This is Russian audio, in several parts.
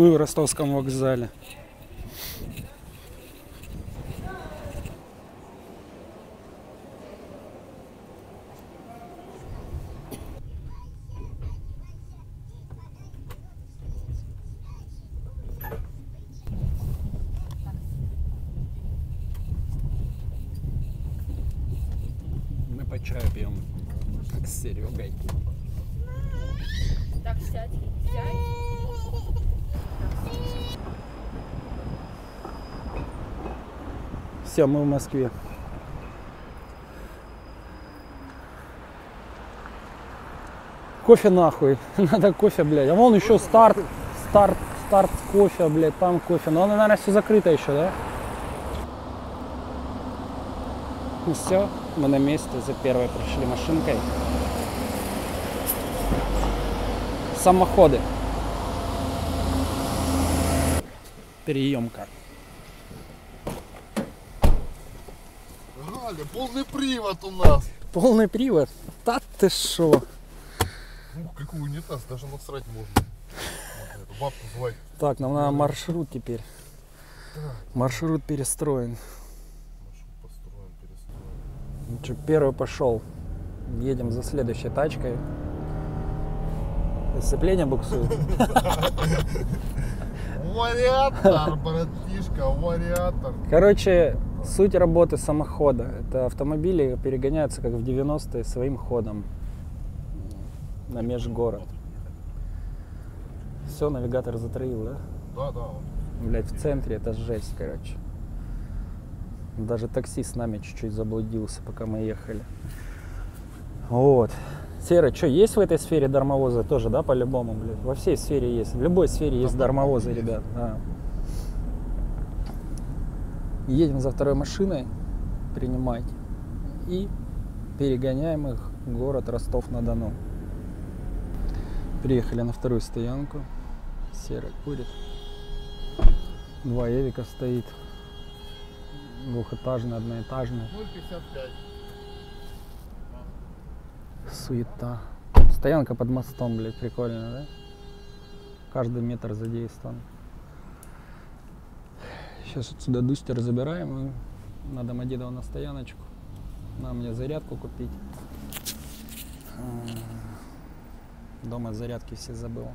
Мы в ростовском вокзале. Мы по чаю пьем с Серегой. Так, сядь, сядь. Все, мы в Москве. Кофе нахуй. Надо кофе, блядь. А вон еще старт, старт, старт кофе, блядь, там кофе. Но оно, наверное, все закрыто еще, да? Ну все, мы на месте, за первой прошли машинкой. Самоходы. Переемка. Галя, полный привод у нас. Полный привод. Та ты шо? Ух, какой унитаз, даже насрать можно. Эту бабку звать. Так, нам надо маршрут теперь. Маршрут перестроен. Маршрут построим, перестроим. Ну что, первый пошел. Едем за следующей тачкой. Сцепление буксует. Вариатор, братишка, вариатор. Короче, суть работы самохода. Это автомобили перегоняются, как в 90-е, своим ходом на межгород. Все, навигатор затроил, да? Да, да. Блять, в центре это жесть, короче. Даже такси с нами чуть-чуть заблудился, пока мы ехали. Вот. Серый, что, есть в этой сфере дармовозы тоже, да, по-любому, блядь? Во всей сфере есть. В любой сфере есть Да, дармовозы, ребят. да. Едем за второй машиной принимать и перегоняем их в город Ростов-на-Дону. Приехали на вторую стоянку. Серый курит. Два Эвика стоит. Двухэтажный, одноэтажный. 0,55. Суета. Стоянка под мостом, блядь, прикольно, да? Каждый метр задействован. Сейчас отсюда дустер забираем и на Домодедово на стояночку. Нам мне зарядку купить. А, Дома зарядки все забыл.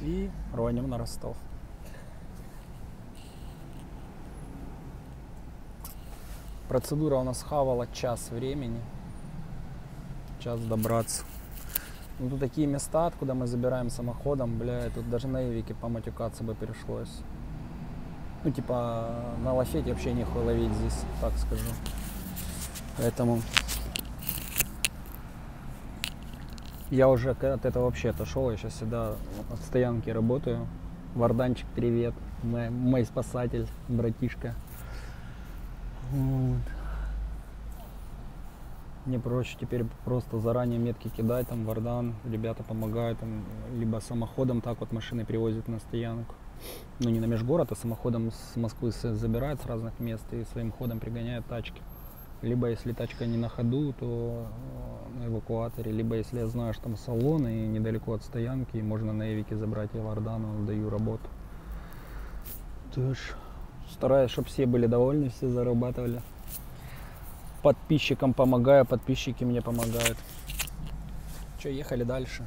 И рванем на Ростов. Процедура у нас хавала час времени. Час добраться. Ну тут такие места, откуда мы забираем самоходом, бля, тут даже на Эвике поматюкаться бы пришлось. Ну типа на лафете вообще нехуй ловить здесь, так скажу. Поэтому я уже от этого вообще отошел, я сейчас всегда от стоянки работаю. Варданчик, привет, мой, мой спасатель, братишка. Вот. Мне проще теперь просто заранее метки кидать, там Вардан, ребята помогают, там, либо самоходом так вот машины привозят на стоянку. Ну не на межгород, а самоходом с Москвы забирают с разных мест и своим ходом пригоняют тачки. Либо если тачка не на ходу, то э, на эвакуаторе, либо если я знаю, что там салон и недалеко от стоянки, можно на Эвике забрать, я Вардану даю работу. Тоже стараюсь, чтобы все были довольны, все зарабатывали подписчикам помогаю, подписчики мне помогают. Че, ехали дальше.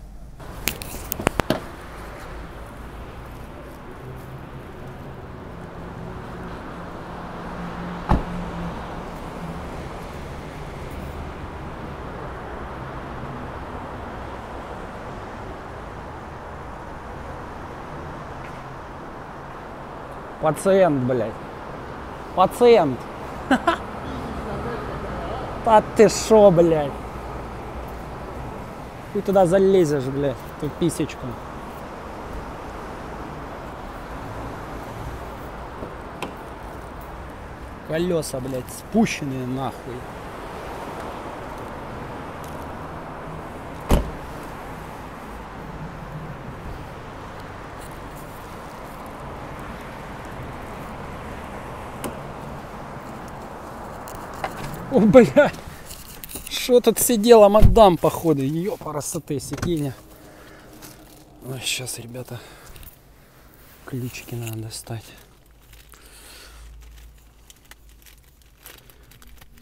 Пациент, блядь. Пациент. А ты шо, блядь? Ты туда залезешь, блядь, в ту писечку. Колеса, блядь, спущенные нахуй. О, блядь. Что тут сидела мадам, походу? Ёпарасоте сиденье. Ой, сейчас, ребята, ключики надо достать.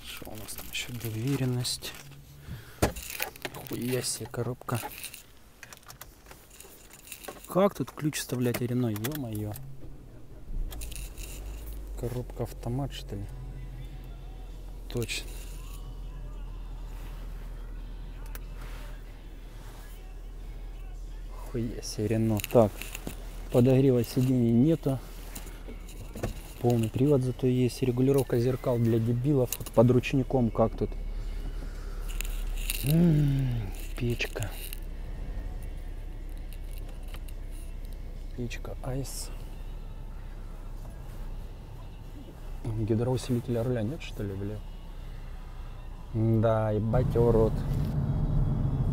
Что у нас там еще? Доверенность. Хуя себе коробка. Как тут ключ вставлять Рено? Ё-моё. Коробка автомат, что ли? Точно. Хуя себе Рено. Так, подогрева сидений нету. Полный привод зато есть. Регулировка зеркал для дебилов. Под ручником как тут. М, печка. Печка айс. Гидроусилителя руля нет, что ли, бля? Да, ебать его рот.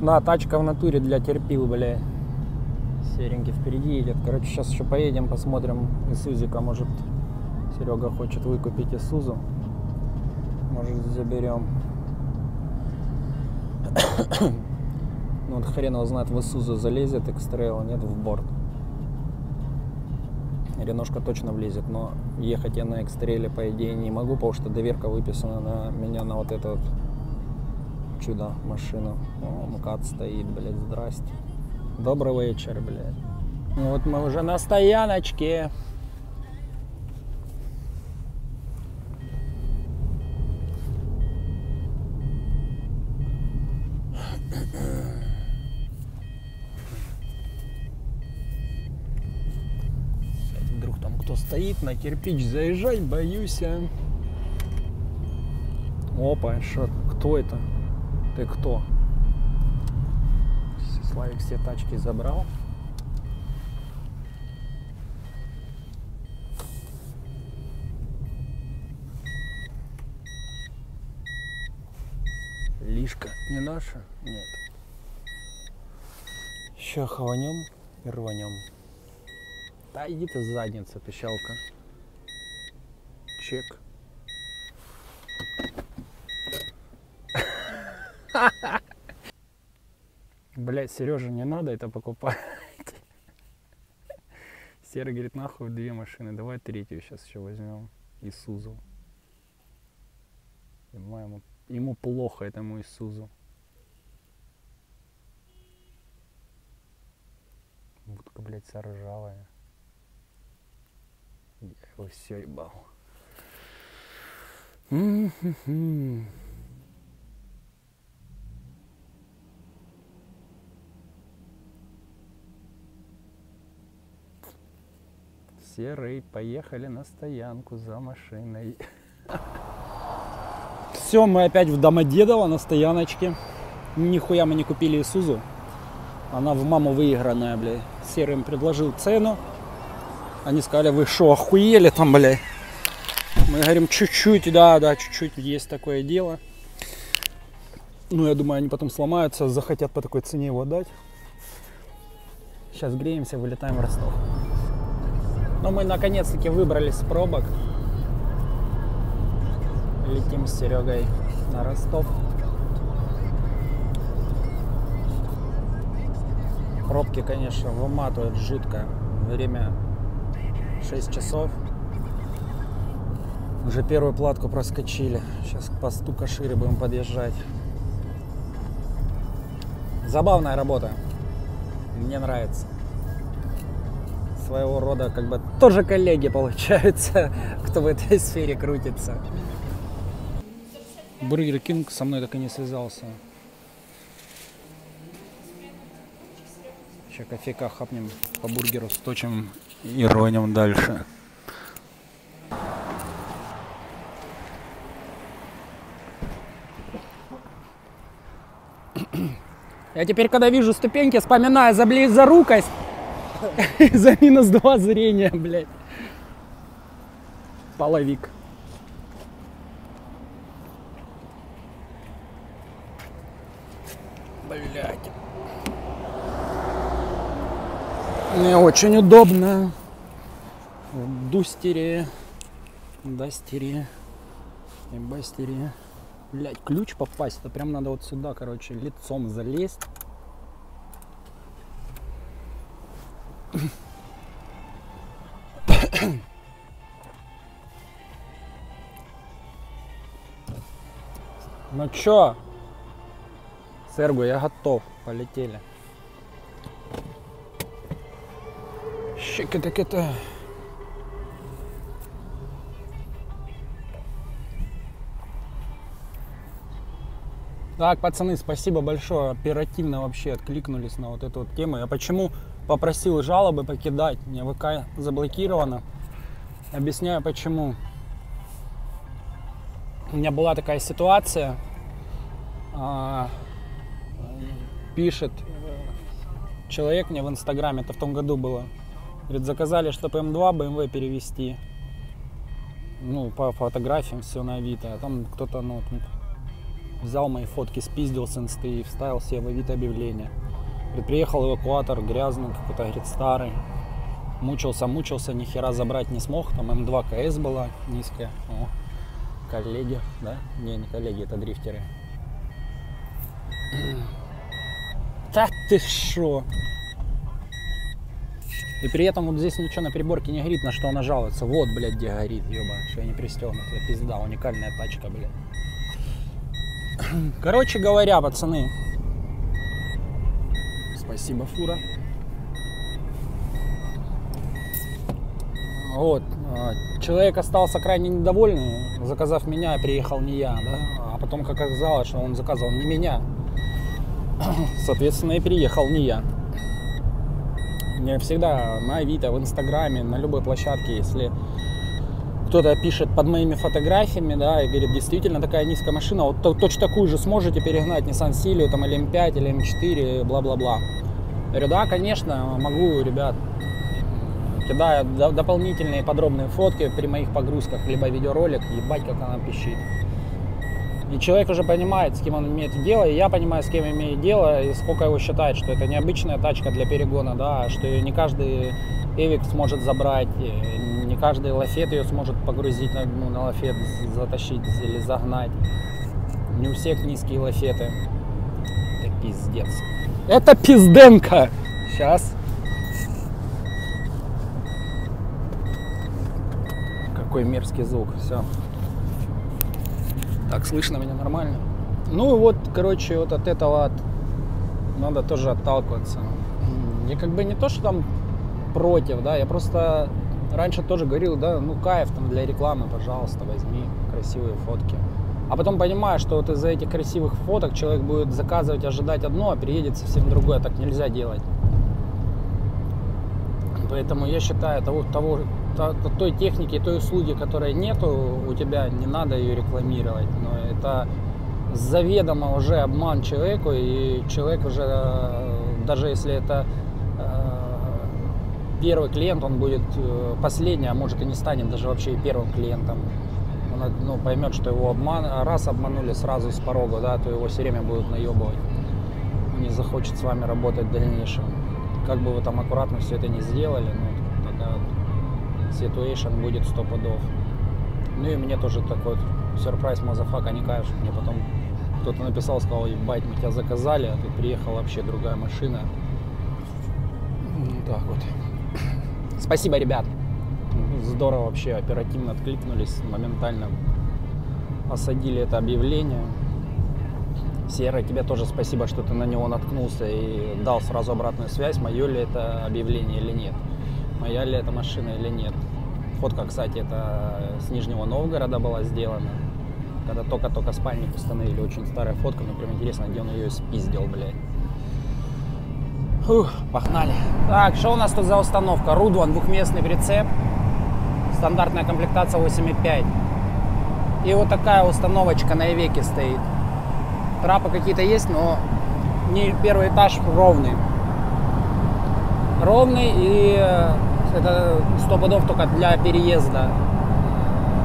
Да, тачка в натуре для терпил, бля. Серенький впереди едет. Короче, сейчас еще поедем, посмотрим Исузика. Может, Серега хочет выкупить Исузу. Может, заберем. Ну вот хрен его знает, в Исузу залезет экстрейл, нет в борт. Реношка точно влезет, но ехать я на экстрейле по идее не могу, потому что доверка выписана на меня на вот это вот чудо машину. О, МКАД стоит, блядь, здрасте. Добрый вечер, блядь. Ну Вот мы уже на стояночке. Вдруг там кто стоит на кирпич заезжать, боюсь. а. Опа, что, кто это? Ты кто? Славик все тачки забрал. Лишка не наша? Нет. Ща хаванем и рванем. Да иди ты в задницу, пищалка. Чек. Блять, Сережа, не надо это покупать. Серый говорит, нахуй две машины, давай третью сейчас еще возьмем. Исузу. Ему, ему плохо этому Исузу. Будка, блядь, вся ржавая. Я его все ебал. М-хм-хм. Серый, поехали на стоянку за машиной. Все, мы опять в Домодедово на стояночке. Нихуя мы не купили Исузу. Она в маму выигранная, бля. Серый им предложил цену. Они сказали, вы что, охуели там, бля? Мы говорим, чуть-чуть, да, да, чуть-чуть есть такое дело. Ну, я думаю, они потом сломаются, захотят по такой цене его отдать. Сейчас греемся, вылетаем в Ростов. Но мы наконец-таки выбрались с пробок. Летим с Серегой на Ростов. Пробки, конечно, выматывают жутко. Время 6 часов. Уже первую платку проскочили. Сейчас к посту Кашире будем подъезжать. Забавная работа. Мне нравится. Своего рода как бы тоже коллеги получаются, кто в этой сфере крутится. Burger King со мной так и не связался. Сейчас кофейка хапнем по бургеру, сточим и рванем дальше. Я теперь, когда вижу ступеньки, вспоминаю за близорукость, за минус два зрения, блядь. Половик. Блядь. Не очень удобно. В дустере, дастере и бастере. Блять, ключ попасть, это прям надо вот сюда, короче, лицом залезть. Ну чё? Сергу, я готов. Полетели. Щекета-кета. Так, пацаны, спасибо большое. Оперативно вообще откликнулись на вот эту вот тему. Я почему попросил жалобы покидать? Мне ВК заблокировано. Объясняю почему. У меня была такая ситуация. А, пишет э, человек мне в Инстаграме, это в том году было. Говорит, заказали, чтобы М2 BMW перевести. Ну, по фотографиям все на Авито. А там кто-то, ну, взял мои фотки, спиздил с инсты и вставил себе в Авито объявление. Приехал эвакуатор, грязный какой-то, говорит, старый. Мучился, мучился, ни хера забрать не смог. Там М2 КС была низкая. О, коллеги, да? Не, не коллеги, это дрифтеры. Так ты шо? И при этом вот здесь ничего на приборке не горит, на что она жалуется. Вот, блядь, где горит, еба, что я не пристегнут. Это пизда, уникальная тачка, блядь. Короче говоря, пацаны. Спасибо, фура. Вот. а, Человек остался крайне недовольный, заказав меня, приехал не я, да. А потом, как оказалось, что он заказывал не меня. Соответственно, и приехал не я. Мне всегда на Авито, в Инстаграме, на любой площадке, если кто-то пишет под моими фотографиями, да, и говорит, действительно такая низкая машина, вот то- точно такую же сможете перегнать Nissan Silvio, там, или M5, или M4, бла-бла-бла. Говорю, да, конечно, могу, ребят. Кидаю до- дополнительные подробные фотки при моих погрузках, либо видеоролик, ебать, как она пищит. И человек уже понимает, с кем он имеет дело, и я понимаю, с кем имею дело, и сколько его считает, что это необычная тачка для перегона, да, что не каждый Эвик сможет забрать, и не каждый лафет ее сможет погрузить на, ну, на лафет, затащить или загнать. Не у всех низкие лафеты. Это пиздец. Это пизденка! Сейчас. Какой мерзкий звук. Все. Так, слышно меня нормально? Ну и вот, короче, вот от этого от- надо тоже отталкиваться. Я как бы не то, что там против, да, я просто раньше тоже говорил, да, ну кайф там для рекламы, пожалуйста, возьми красивые фотки. А потом понимаю, что вот из-за этих красивых фоток человек будет заказывать, ожидать одно, а приедет совсем другое. Так нельзя делать. Поэтому я считаю, того, того, то- то- той техники, той услуги, которой нету у тебя, не надо ее рекламировать. Но это заведомо уже обман человеку, и человек уже, э, даже если это первый клиент, он будет э, последний, а может и не станет даже вообще первым клиентом. Он ну, поймет, что его обман, раз обманули сразу с порога, да, то его все время будут наебывать. Не захочет с вами работать в дальнейшем. Как бы вы там аккуратно все это не сделали, ну, вот ситуация будет сто пудов. Ну и мне тоже такой сюрприз, motherfucker, не кайф, мне потом кто-то написал, сказал, ебать, мы тебя заказали, а тут приехала вообще другая машина. Вот так вот. Спасибо, ребят. Здорово вообще, оперативно откликнулись, моментально осадили это объявление. Сера, тебе тоже спасибо, что ты на него наткнулся и дал сразу обратную связь, мое ли это объявление или нет. Моя ли это машина или нет. Фотка, кстати, это с Нижнего Новгорода была сделана. Когда только-только спальник установили. Очень старая фотка, мне прям интересно, где он ее спиздил, блядь. Фух, погнали. Так, что у нас тут за установка? Рудван, двухместный прицеп. Стандартная комплектация 8.5. И вот такая установочка на Эвеке стоит. Трапы какие-то есть, но не первый этаж ровный. Ровный и э, это сто пудов только для переезда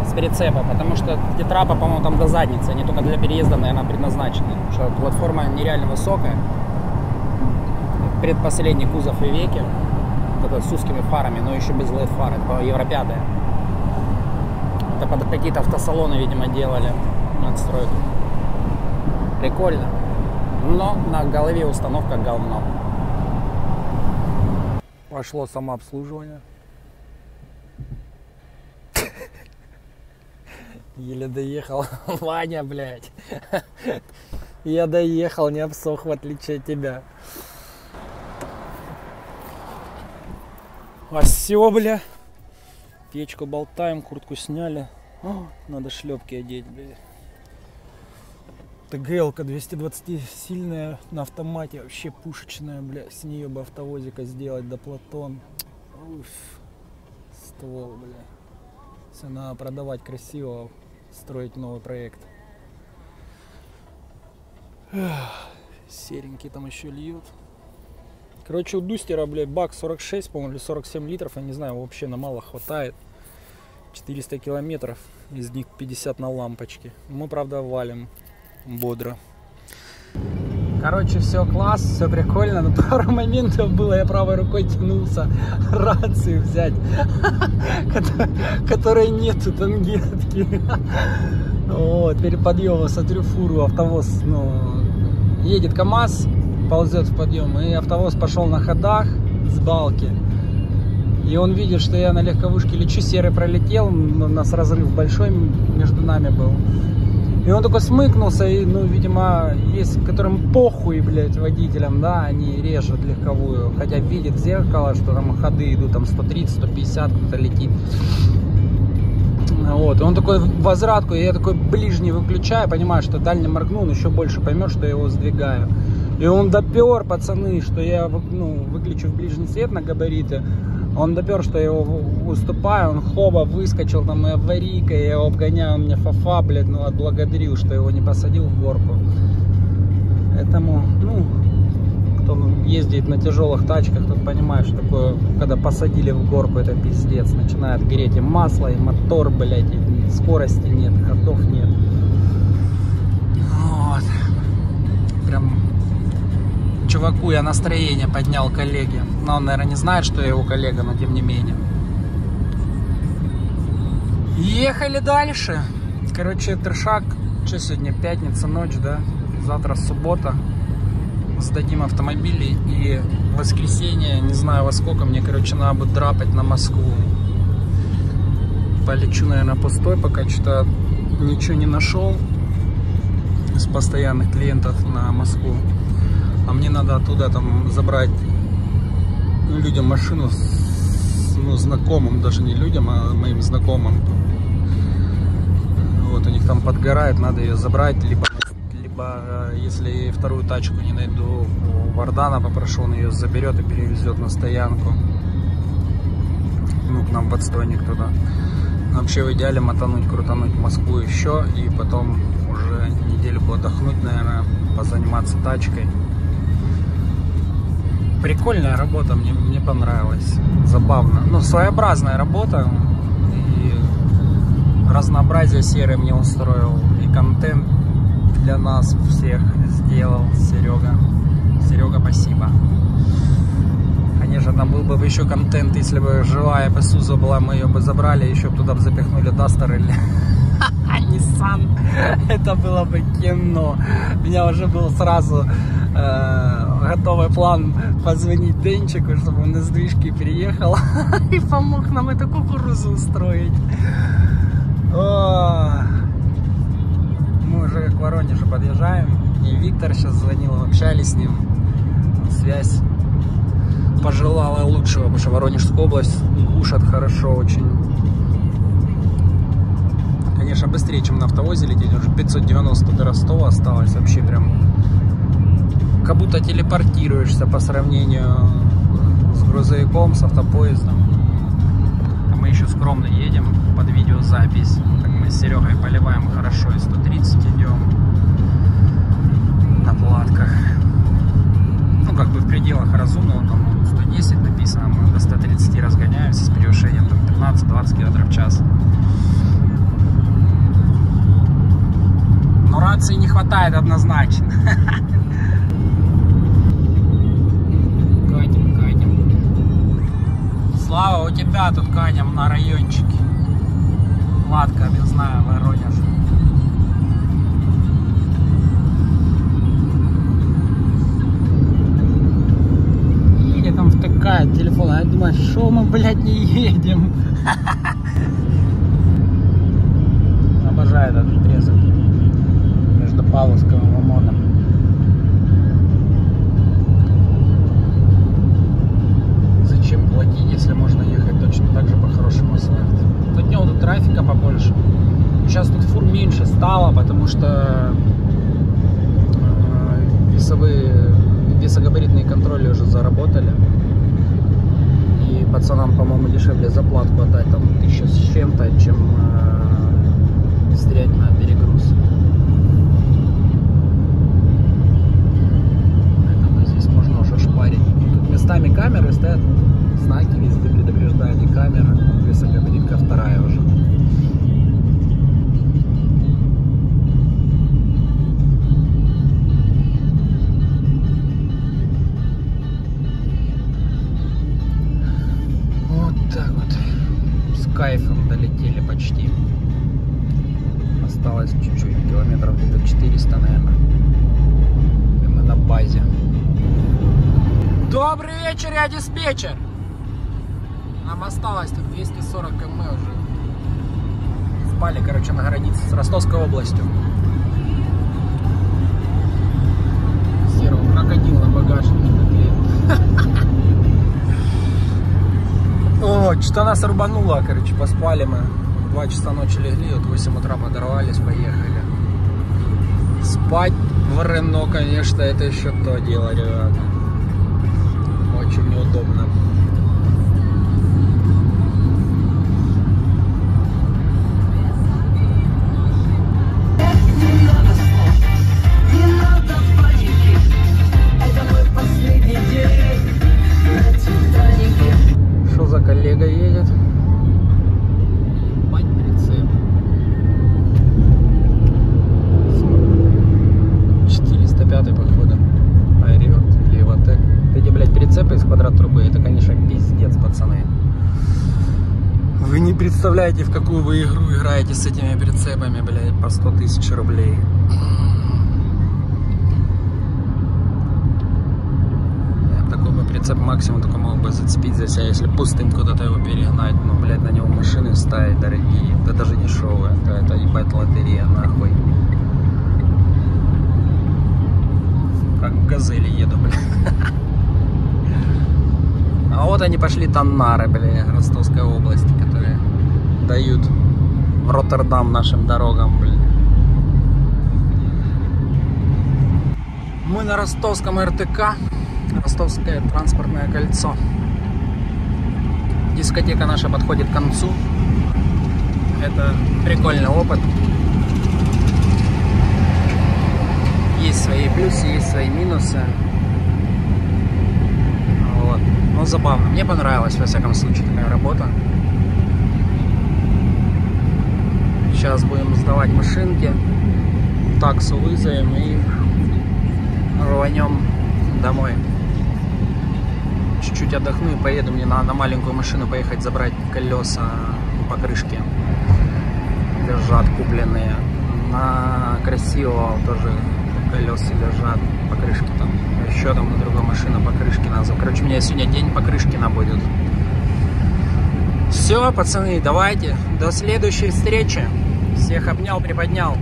с прицепа, потому что эти трапы, по-моему, там до задницы, они только для переезда, наверное, предназначены. Потому что платформа нереально высокая. Предпоследний кузов и веки. С узкими фарами, но еще без LED фар, это Евро 5. Это под какие-то автосалоны, видимо, делали надстройку. Прикольно. Но на голове установка говно. Прошло самообслуживание. Еле доехал. Ваня, блядь. Я доехал, не обсох, в отличие от тебя. Все, бля. Печку болтаем, куртку сняли. О, надо шлепки одеть, бля. ТГЛ-ка 220 сильная на автомате, вообще пушечная, бля. С нее бы автовозика сделать до Платон. Уф. Ствол, бля. Все надо продавать красиво, строить новый проект. Серенький там еще льет. Короче, у Дустера, блядь, бак 46, по-моему, или 47 литров, я не знаю, вообще на мало хватает. 400 километров, из них 50 на лампочке. Мы, правда, валим бодро. Короче, все класс, все прикольно, но пару моментов было, я правой рукой тянулся рацию взять, которой нету тангентки. Вот, перед подъемом смотрю фуру, автовоз, ну, едет КАМАЗ, ползет в подъем, и автовоз пошел на ходах с балки. И он видит, что я на легковушке лечу, серый пролетел, у нас разрыв большой между нами был. И он только смыкнулся, и, ну, видимо, есть, которым похуй, блядь, водителям, да, они режут легковую, хотя видит в зеркало, что там ходы идут, там 130, 150, кто-то летит. Вот, и он такой возвратку, и я такой ближний выключаю, понимаю, что дальний моргну, он еще больше поймет, что я его сдвигаю. И он допер, пацаны, что я ну, выключу в ближний свет на габариты. Он допер, что я его уступаю, он хоба выскочил, там и аварийка, я его обгоняю, он мне фафа, блядь, ну отблагодарил, что его не посадил в горку. Поэтому, ну, кто ездит на тяжелых тачках, тот понимает, что такое, когда посадили в горку, это пиздец. Начинает греть и масло, и мотор, блядь, и скорости нет, ходов нет. Вот. Прям чуваку я настроение поднял коллеге. Но он, наверное, не знает, что я его коллега, но тем не менее. Ехали дальше. Короче, трешак. Что сегодня? Пятница, ночь, да? Завтра суббота. Сдадим автомобили. И воскресенье, не знаю во сколько, мне, короче, надо будет драпать на Москву. Полечу, наверное, пустой, пока что ничего не нашел из постоянных клиентов на Москву. А мне надо оттуда там забрать людям машину с ну, знакомым, даже не людям, а моим знакомым. Вот у них там подгорает, надо ее забрать, либо, либо если вторую тачку не найду у Вардана, попрошу, он ее заберет и перевезет на стоянку. Ну, к нам в отстойник туда. Вообще в идеале мотануть, крутануть Москву еще и потом уже неделю отдохнуть, наверное, позаниматься тачкой прикольная работа, мне, мне понравилась, забавно. Ну, своеобразная работа, и разнообразие серое мне устроил, и контент для нас всех сделал Серега. Серега, спасибо. Конечно, там был бы еще контент, если бы живая Песуза была, мы ее бы забрали, еще бы туда запихнули Дастер или Nissan. Это было бы кино. У меня уже был сразу э, готовый план позвонить Денчику, чтобы он из движки приехал и помог нам эту кукурузу устроить. О, мы уже к Воронежу подъезжаем. И Виктор сейчас звонил, общались с ним. Связь пожелала лучшего, потому что Воронежская область кушает хорошо очень. Конечно, быстрее, чем на автовозе лететь. Уже 590 до Ростова осталось. Вообще прям как будто телепортируешься по сравнению с грузовиком, с автопоездом. А мы еще скромно едем под видеозапись. Так мы с Серегой поливаем хорошо и 130 идем на платках. Ну, как бы в пределах разумного, там 110 написано, мы до 130 разгоняемся с превышением 15-20 км в час. Но рации не хватает однозначно. Слава, у тебя тут катим на райончике. Ладка объездная, Воронеж. Едет он втыкает телефон, я думаю, что мы, блядь, не едем. Добрый вечер, я диспетчер. Нам осталось тут 240 км уже. Спали, короче, на границе с Ростовской областью. Серого крокодил на багажнике. О, что нас рубануло, короче, поспали мы. Два часа ночи легли, вот в 8 утра подорвались, поехали. Спать в Рено, конечно, это еще то дело, ребята. Очень неудобно. Представляете, в какую вы игру играете с этими прицепами, блядь, по 100 тысяч рублей. Такой бы прицеп максимум только мог бы зацепить за себя, если пустым куда-то его перегнать. Но, блядь, на него машины ставить дорогие. Да даже дешевые. Это ебать лотерея, нахуй. Как газели еду, блядь. А вот они пошли Таннары, блядь, Ростовской области, которые дают в Роттердам нашим дорогам, блядь. Мы на ростовском РТК, Ростовское транспортное кольцо. Дискотека наша подходит к концу. Это прикольный опыт. Есть свои плюсы, есть свои минусы. Вот. Ну, забавно. Мне понравилась, во всяком случае, такая работа. Сейчас будем сдавать машинки. Таксу вызовем и рванем домой. Чуть-чуть отдохну и поеду. Мне надо на маленькую машину поехать забрать колеса покрышки. Лежат купленные. На красивого тоже колеса лежат, покрышки там. Еще там на другой машине покрышки надо. Короче, у меня сегодня день покрышкина будет. Все, пацаны, давайте. До следующей встречи. Всех обнял, приподнял.